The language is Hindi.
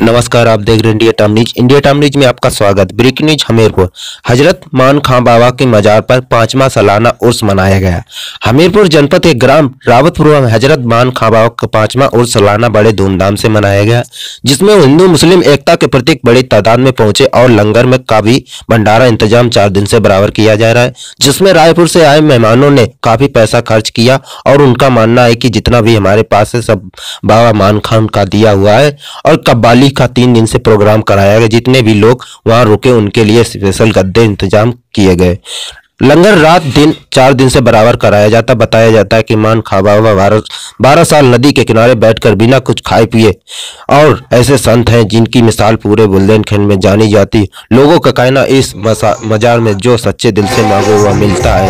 नमस्कार, आप देख रहे हैं India time news. India time news में आपका स्वागत। Breaking news Hamirpur. हज़रत मान खां बाबा के मजार पर पांचवा सालाना उर्स मनाया गया। हमीरपुर जनपद के ग्राम रावतपुर में हज़रत मान खां बाबा का पांचवा उर्स सालाना बड़े धूमधाम से मनाया गया, जिसमें हिंदू, मुस्लिम, एकता के प्रतीक बड़ी तादाद में पहुँचे और लंगर में का भी भंडारा इंतज़ाम चार दिन से बराबर किया जा रहा है, जिसमें रायपुर से आए मेहमानों ने काफ़ी पैसा खर्च किया और उनका मानना है की जितना भी हमारे पास है, सब बाबा मान खान का दिया हुआ है और कब्बाली का तीन दिन से प्रोग्राम कराया गया। जितने भी लोग वहाँ रुके, उनके लिए स्पेशल गद्दे इंतज़ाम किए गए। लंगर रात दिन, चार दिन से बराबर कराया जाता। बताया जाता है कि मान खा बाबा बारह बारह साल नदी के किनारे बैठकर बिना कुछ खाए पिए। और ऐसे संत हैं जिनकी मिसाल पूरे बुंदेलखंड में जानी जाती। लोगों का कहना इस मजार में जो सच्चे दिल से मांगो हुआ मिलता है।